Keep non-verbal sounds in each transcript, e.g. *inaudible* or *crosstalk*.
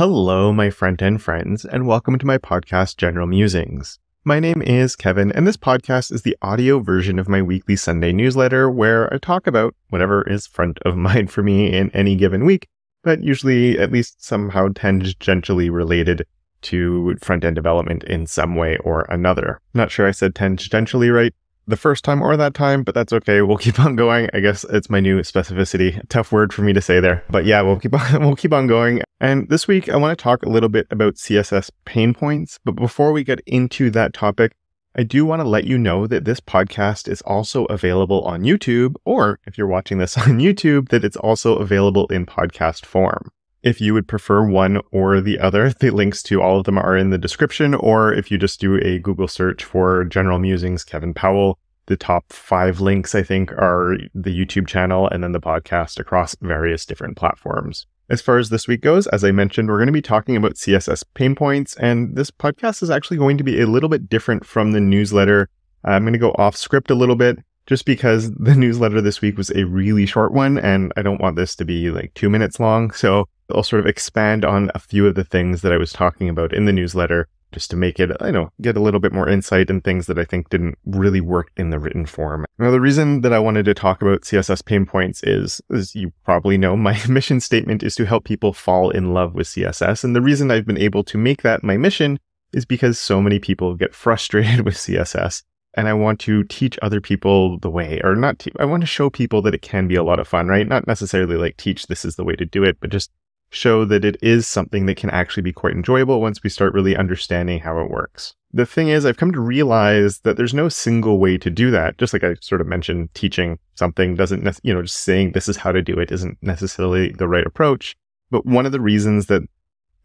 Hello, my front end friends, and welcome to my podcast, General Musings. My name is Kevin, and this podcast is the audio version of my weekly Sunday newsletter where I talk about whatever is front of *laughs* mind for me in any given week, but usually at least somehow tangentially related to front end development in some way or another. Not sure I said tangentially right, the first time or that time, but that's okay. We'll keep on going. I guess it's my new specificity. Tough word for me to say there. But yeah, we'll keep on *laughs* we'll keep on going. And this week I want to talk a little bit about CSS pain points, but before we get into that topic, I do want to let you know that this podcast is also available on YouTube, or if you're watching this *laughs* on YouTube, that it's also available in podcast form. If you would prefer one or the other, *laughs* the links to all of them are in the description, or if you just do a Google search for General Musings Kevin Powell, the top five links, I think, are the YouTube channel and then the podcast across various different platforms. As far as this week goes, as I mentioned, we're going to be talking about CSS pain points, and this podcast is actually going to be a little bit different from the newsletter. Uh, I'm going to go off script a little bit just because *laughs* the newsletter this week was a really short one, and I don't want this to be like two minutes long. So I'll sort of expand on a few of the things that I was talking about in the newsletter just to make it, I know, get a little bit more insight and things that I think didn't really work in the written form. Now, the reason that I wanted to talk about CSS pain points is, as you probably know, my *laughs* mission statement is to help people fall in love with CSS. And the reason I've been able to make that my mission is because so many people get frustrated *laughs* with CSS. And I want to teach other people the way, or not, te- I want to show people that it can be a lot of fun, right? Not necessarily like teach this is the way to do it, but just show that it is something that can actually be quite enjoyable once we start really understanding how it works. The thing is, I've come to realize that there's no single way to do that. Just like I sort of mentioned, teaching something doesn't, you know, just saying this is how to do it isn't necessarily the right approach. But one of the reasons that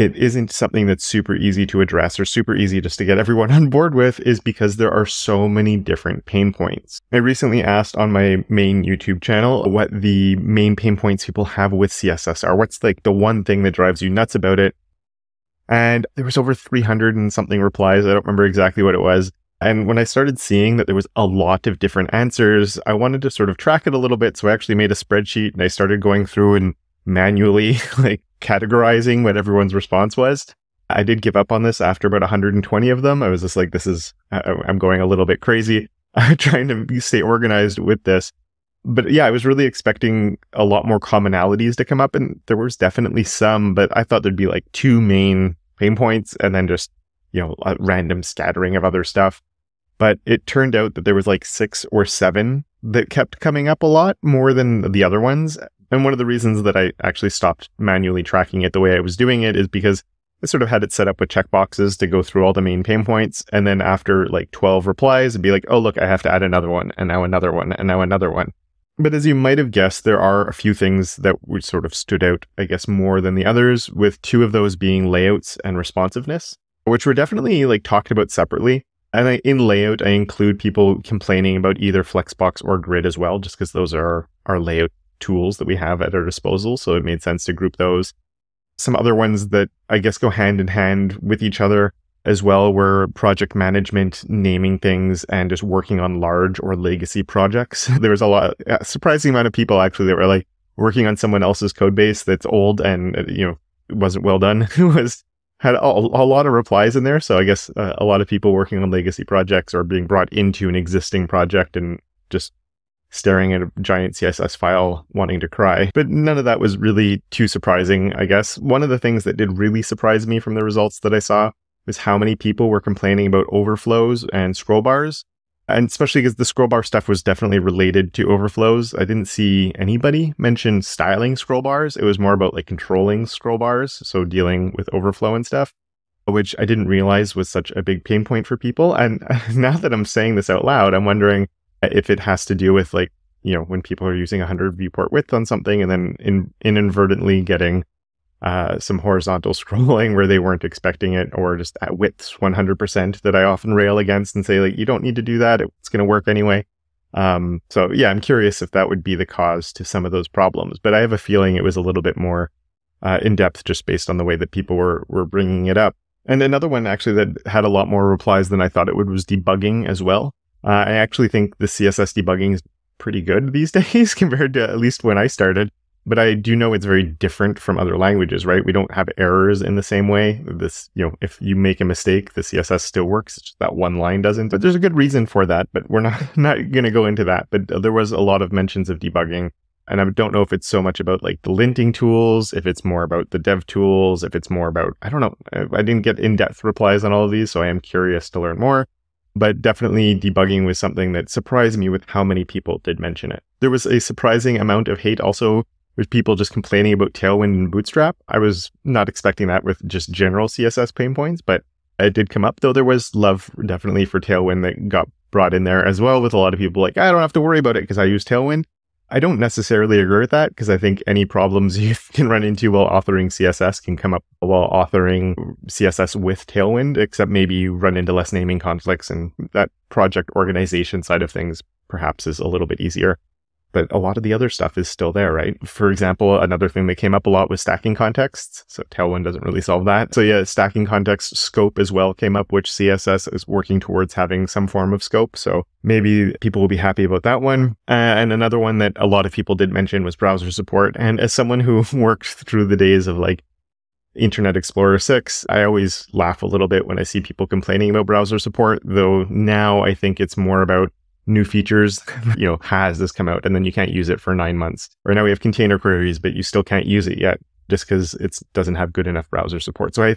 it isn't something that's super easy to address or super easy just to get everyone *laughs* on board with is because there are so many different pain points. I recently asked on my main YouTube channel what the main pain points people have with CSS are. What's like the one thing that drives you nuts about it? And there was over 300 and something replies. I don't remember exactly what it was. And when I started seeing that there was a lot of different answers, I wanted to sort of track it a little bit. So I actually made a spreadsheet and I started going through and manually *laughs* like categorizing what everyone's response was. I did give up on this after about 120 of them. I was just like, this is, I'm going a little bit crazy *laughs* trying to stay organized with this. But yeah, I was really expecting a lot more commonalities to come up, and there was definitely some, but I thought there'd be like two main pain points and then just, you know, a random scattering of other stuff. But it turned out that there was like six or seven that kept coming up a lot more than the other ones. And one of the reasons that I actually stopped manually tracking it the way I was doing it is because I sort of had it set up with checkboxes to go through all the main pain points. And then after like 12 replies, it'd be like, oh, look, I have to add another one, and now another one, and now another one. But as you might have guessed, there are a few things that sort of stood out, I guess, more than the others, with two of those being layouts and responsiveness, which were definitely like talked about separately. And I, in layout, I include people complaining about either Flexbox or Grid as well, just because those are our layout tools that we have at our disposal. So it made sense to group those. Some other ones that I guess go hand in hand with each other as well were project management, naming things, and just working on large or legacy projects. *laughs* there was a lot, a surprising amount of people actually that were like working on someone else's code base that's old and, uh, you know, wasn't well done. *laughs* It was had a, a, lot of replies in there. So I guess uh, a lot of people working on legacy projects are being brought into an existing project and just staring at a giant CSS file wanting to cry. But none of that was really too surprising, I guess. One of the things that did really surprise me from the results that I saw was how many people were complaining about overflows and scroll bars. And especially because the scroll bar stuff was definitely related to overflows. I didn't see anybody mention styling scroll bars. It was more about like controlling scroll bars, so dealing with overflow and stuff, which I didn't realize was such a big pain point for people. And *laughs* now that I'm saying this out loud, I'm wondering if it has to do with like you know when people are using 100 viewport width on something and then in, inadvertently getting uh, some horizontal *laughs* scrolling where they weren't expecting it or just at widths 100% that i often rail against and say like you don't need to do that. It's going to work anyway. Um, so yeah i'm curious if that would be the cause to some of those problems but i have a feeling it was a little bit more uh, in depth just based on the way that people were were bringing it up. And another one actually that had a lot more replies than i thought it would was debugging as well uh, I actually think the CSS debugging is pretty good *laughs* these days compared to at least when I started. but I do know it's very different from other languages, right? We don't have errors in the same way. This, you know, if you make a mistake, the CSS still works. That one line doesn't. But there's a good reason for that, but we're not *laughs* not going to go into that. But there was a lot of mentions of debugging. And I don't know if it's so much about like the linting tools, if it's more about the dev tools, if it's more about, I don't know. I didn't get in depth replies on all of these, so I am curious to learn more. But definitely debugging was something that surprised me with how many people did mention it. There was a surprising amount of hate also with people just complaining about Tailwind and Bootstrap. I was not expecting that with just general CSS pain points, but it did come up, though there was love definitely for Tailwind that got brought in there as well with a lot of people like, I don't have to worry about it because I use Tailwind. I don't necessarily agree with that because I think any problems *laughs* you can run into while authoring CSS can come up while authoring CSS with Tailwind, except maybe you run into less naming conflicts and that project organization side of things perhaps is a little bit easier but a lot of the other stuff is still there, right? For example, another thing that came up a lot was stacking contexts. So Tailwind doesn't really solve that. So yeah, stacking context scope as well came up, which CSS is working towards having some form of scope. So maybe people will be happy about that one. And another one that a lot of people did mention was browser support. And as someone who *laughs* worked through the days of like Internet Explorer 6, I always laugh a little bit when I see people complaining about browser support, though now I think it's more about new features, *laughs* you know, has this come out and then you can't use it for nine months. Right now we have container queries, but you still can't use it yet just because it doesn't have good enough browser support. So I,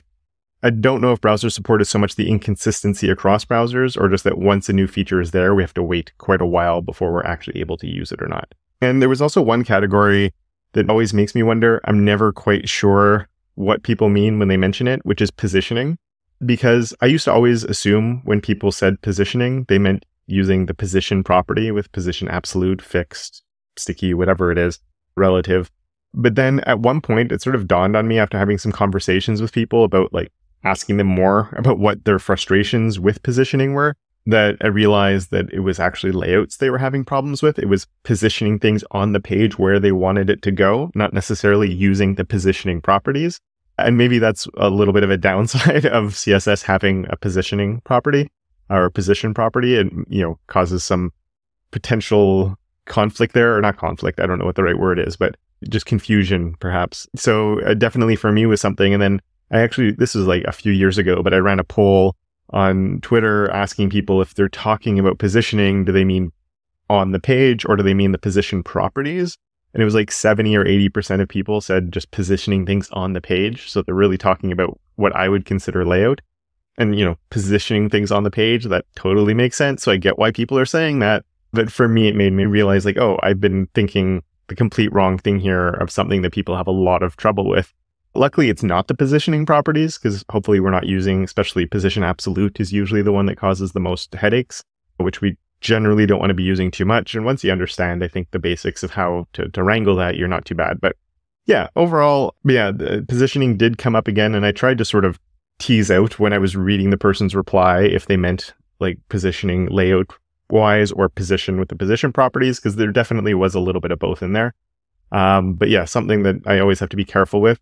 I don't know if browser support is so much the inconsistency across browsers or just that once a new feature is there, we have to wait quite a while before we're actually able to use it or not. And there was also one category that always makes me wonder. I'm never quite sure what people mean when they mention it, which is positioning. Because I used to always assume when people said positioning, they meant using the position property with position absolute, fixed, sticky, whatever it is, relative. But then at one point, it sort of dawned on me after having some conversations with people about like asking them more *laughs* about what their frustrations with positioning were that I realized that it was actually layouts they were having problems with. It was positioning things on the page where they wanted it to go, not necessarily using the positioning properties. And maybe that's a little bit of a *laughs* downside of CSS having a positioning property or position property and you know causes some potential conflict there or not conflict i don't know what the right word is but just confusion perhaps. So uh, definitely for me was something and then i actually this was like a few years ago but i ran a poll on twitter asking people if they're talking about positioning do they mean on the page or do they mean the position properties? And it was like 70 or 80% of people said just positioning things on the page so they're really talking about what i would consider layout and you know positioning things on the page that totally makes sense. So i get why people are saying that but for me it made me realize like oh i've been thinking the complete wrong thing here of something that people have a lot of trouble with. Luckily it's not the positioning properties because hopefully we're not using especially position absolute is usually the one that causes the most headaches which we generally don't want to be using too much. And once you understand i think the basics of how to, to wrangle that you're not too bad. But yeah overall yeah the uh, positioning did come up again and i tried to sort of tease out when I was reading the person's reply if they meant like positioning layout wise or position with the position properties, because there definitely was a little bit of both in there. Um, but yeah, something that I always have to be careful with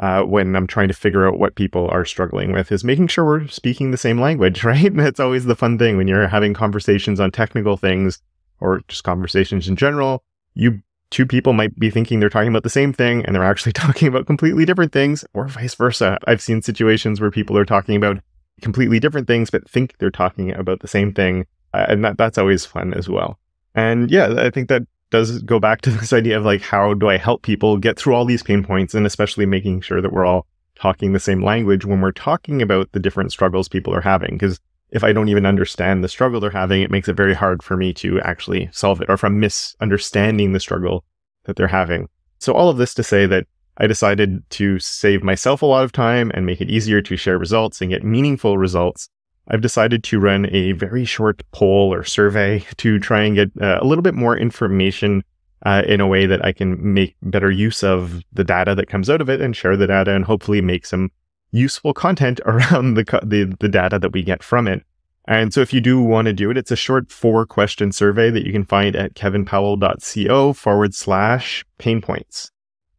uh, when I'm trying to figure out what people are struggling with is making sure we're speaking the same language, *laughs* right? That's always the fun thing when you're having conversations on technical things or just conversations in general. You two people might be thinking they're talking about the same thing and they're actually *laughs* talking about completely different things, or vice versa. I've seen situations where people are talking about completely different things, but think they're talking about the same thing. Uh, and that, that's always fun as well. And yeah, I think that does go back to *laughs* this idea of like, how do I help people get through all these pain points and especially making sure that we're all talking the same language when we're talking about the different struggles people are having? Because if I don't even understand the struggle they're having, it makes it very hard for me to actually solve it or from misunderstanding the struggle that they're having. So all of this to say that I decided to save myself a lot of time and make it easier to share results and get meaningful results. I've decided to run a very short poll or survey *laughs* to try and get uh, a little bit more information uh, in a way that I can make better use of the data that comes out of it and share the data and hopefully make some useful content *laughs* around the, the, the data that we get from it. And so if you do want to do it, it's a short four question survey that you can find at kevinpowell.co forward slash pain points.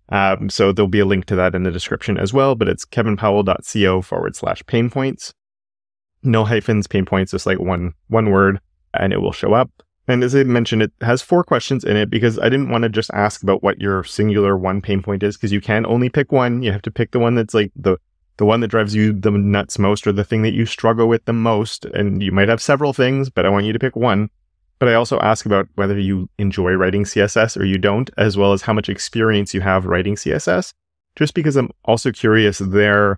Um, so there'll be a link to that in the description as well, but it's kevinpowell.co forward slash pain points. No hyphens, pain points, just like one, one word, and it will show up. And as I mentioned, it has four questions in it because I didn't want to just ask about what your singular one pain point is because you can only pick one. You have to pick the one that's like the the one that drives you the nuts most or the thing that you struggle with the most. And you might have several things, but I want you to pick one. But I also ask about whether you enjoy writing CSS or you don't, as well as how much experience you have writing CSS, just because I'm also curious there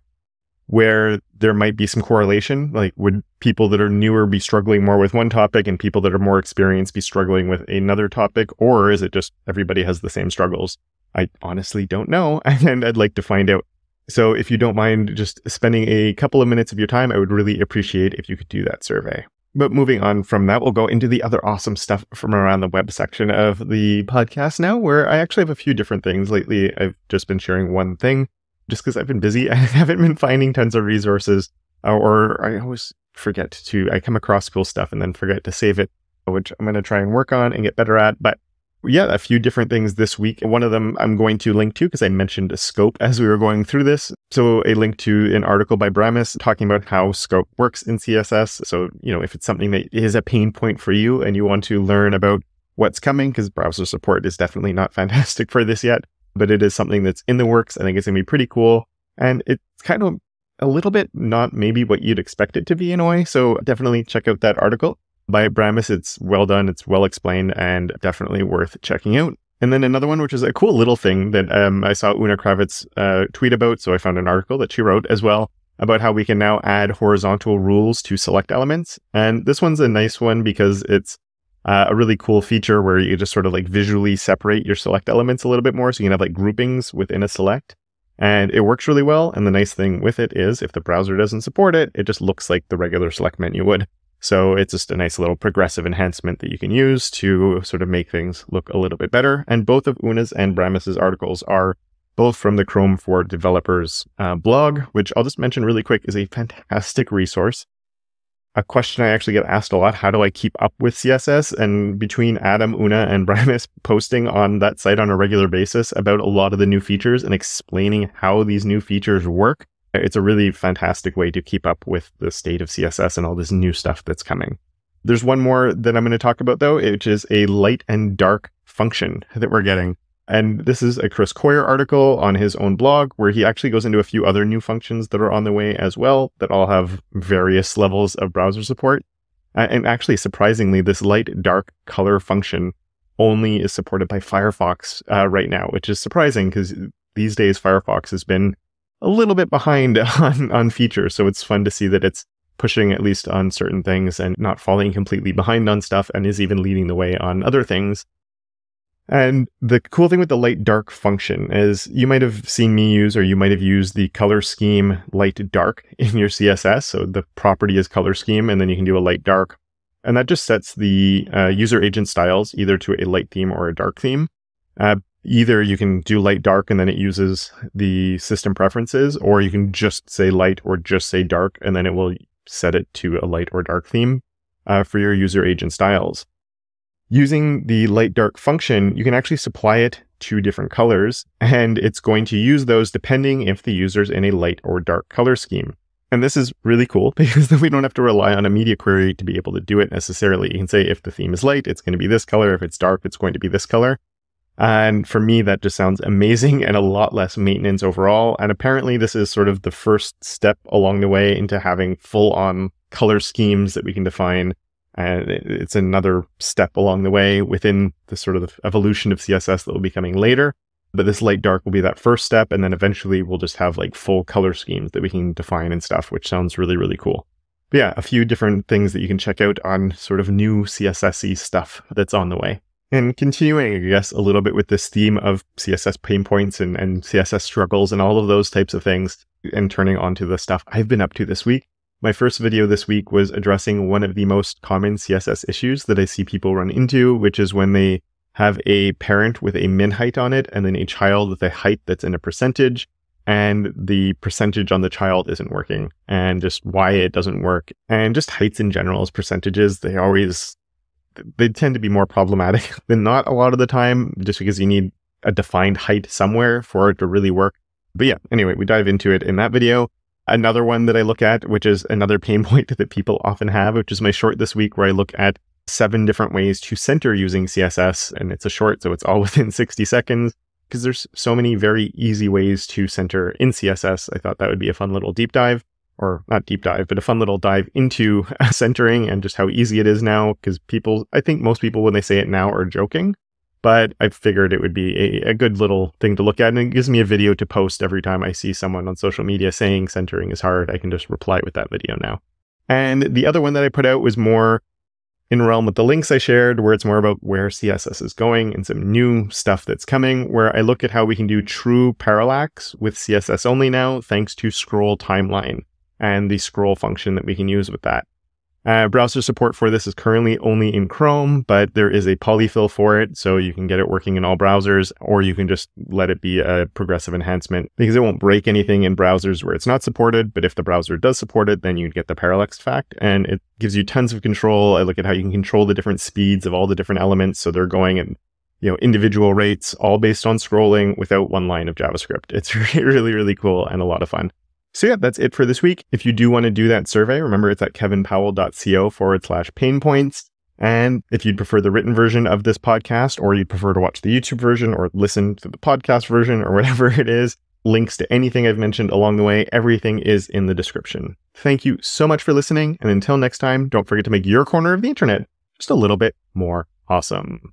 where there might be some correlation. Like, would people that are newer be struggling more with one topic and people that are more experienced be struggling with another topic? Or is it just everybody has the same struggles? I honestly don't know. *laughs* And I'd like to find out. So if you don't mind just spending a couple of minutes of your time, I would really appreciate if you could do that survey. But moving on from that, we'll go into the other awesome stuff from around the web section of the podcast now, where I actually have a few different things. Lately, I've just been sharing one thing just because I've been busy. *laughs* I haven't been finding tons of resources, uh, or I always forget to, I come across cool stuff and then forget to save it, which I'm going to try and work on and get better at. But yeah, a few different things this week. One of them I'm going to link to because I mentioned scope as we were going through this. So a link to an article by Bramus talking about how scope works in CSS. So, you know, if it's something that is a pain point for you and you want to learn about what's coming, because browser support is definitely not *laughs* fantastic for this yet, but it is something that's in the works. I think it's going to be pretty cool. And it's kind of a little bit not maybe what you'd expect it to be in a way. So definitely check out that article by Bramus. It's well done, it's well explained, and definitely worth checking out. And then another one, which is a cool little thing that um, I saw Una Kravets uh, tweet about. So I found an article that she wrote as well about how we can now add horizontal rules to select elements. And this one's a nice one because it's uh, a really cool feature where you just sort of like visually separate your select elements a little bit more. So you can have like groupings within a select. And it works really well. And the nice thing with it is if the browser doesn't support it, it just looks like the regular select menu would. So it's just a nice little progressive enhancement that you can use to sort of make things look a little bit better. And both of Una's and Bramus's articles are both from the Chrome for Developers uh, blog, which I'll just mention really quick is a fantastic resource. A question I actually get asked a lot how do I keep up with CSS? And between Adam, Una, and *laughs* Bramus posting on that site on a regular basis about a lot of the new features and explaining how these new features work, it's a really fantastic way to keep up with the state of CSS and all this new stuff that's coming. There's one more that I'm going to talk about though, which is a light and dark function that we're getting. And this is a Chris Coyier article on his own blog where he actually goes into a few other new functions that are on the way as well that all have various levels of browser support. And actually, surprisingly, this light dark color function only is supported by Firefox uh, right now, which is surprising because these days Firefox has been a little bit behind *laughs* on, on features. So it's fun to see that it's pushing at least on certain things and not falling completely behind on stuff and is even leading the way on other things. And the cool thing with the light dark function is you might have seen me use or you might have used the color scheme light dark *laughs* in your CSS. So the property is color scheme and then you can do a light dark. And that just sets the uh, user agent styles either to a light theme or a dark theme. Uh, either you can do light dark and then it uses the system preferences, or you can just say light or just say dark and then it will set it to a light or dark theme uh, for your user agent styles. Using the light dark function, you can actually supply it to different colors and it's going to use those depending if the user's in a light or dark color scheme. And this is really cool *laughs* because then we don't have to rely on a media query to be able to do it necessarily. You can say if the theme is light, it's going to be this color. If it's dark, it's going to be this color. And for me, that just sounds amazing *laughs* and a lot less maintenance overall. And apparently, this is sort of the first step along the way into having full on color schemes that we can define. And it's another step along the way within the sort of evolution of CSS that will be coming later. But this light dark will be that first step. And then eventually we'll just have like full color schemes that we can define and stuff, which sounds really, really cool. But yeah, a few different things that you can check out on sort of new CSS stuff that's on the way. And continuing, I guess, a little bit with this theme of CSS pain points and, and CSS struggles and all of those types of things, and turning onto the stuff I've been up to this week. My first video this week was addressing one of the most common CSS issues that I see people run into, which is when they have a parent with a min height on it and then a child with a height that's in a percentage and the percentage on the child isn't working and just why it doesn't work and just heights in general as percentages they always they tend to be more problematic *laughs* than not a lot of the time, just because you need a defined height somewhere for it to really work. But yeah, anyway, we dive into it in that video. Another one that I look at, which is another *laughs* pain point that people often have, which is my short this week, where I look at seven different ways to center using CSS, and it's a short, so it's all *laughs* within 60 seconds. Because there's so many very easy ways to center in CSS, I thought that would be a fun little deep dive, or not deep dive, but a fun little dive into *laughs* centering and just how easy it is now. Because people, I think most people, when they say it now, are joking but I figured it would be a, a, good little thing to look at. And it gives me a video to post every time I see someone on social media saying centering is hard. I can just reply with that video now. And the other one that I put out was more in realm with the links I shared, where it's more about where CSS is going and some new stuff that's coming, where I look at how we can do true parallax with CSS only now, thanks to scroll timeline and the scroll function that we can use with that. Uh, browser support for this is currently only in Chrome, but there is a polyfill for it, so you can get it working in all browsers, or you can just let it be a progressive enhancement because it won't break anything in browsers where it's not supported. But if the browser does support it, then you get the parallax effect, and it gives you tons of control. I look at how you can control the different speeds of all the different elements, so they're going at you know individual rates, all based on scrolling without one line of JavaScript. It's *laughs* really really cool and a lot of fun. So yeah, that's it for this week. If you do want to do that survey, remember it's at kevinpowell.co forward slash pain points. And if you'd prefer the written version of this podcast, or you'd prefer to watch the YouTube version or listen to the podcast version or *laughs* whatever it is, links to anything I've mentioned along the way, everything is in the description. Thank you so much for listening. And until next time, don't forget to make your corner of the internet just a little bit more awesome.